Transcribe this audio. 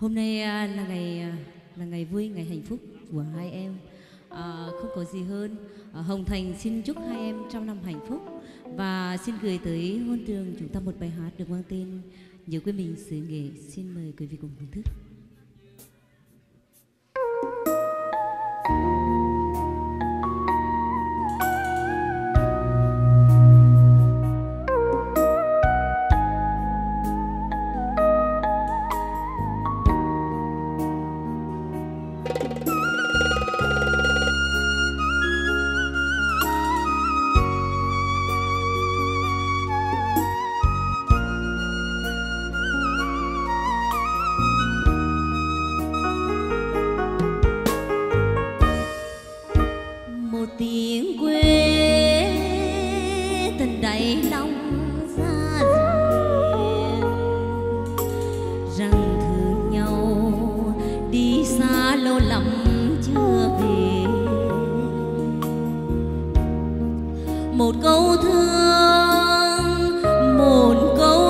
Hôm nay à, là ngày à, là ngày vui, ngày hạnh phúc của hai em. À, không có gì hơn. À, Hồng Thành xin chúc hai em trong năm hạnh phúc và xin gửi tới hôn trường chúng ta một bài hát được mang tên Nhớ quê mình xứ nghệ. Xin mời quý vị cùng thưởng thức. Về một câu thương một câu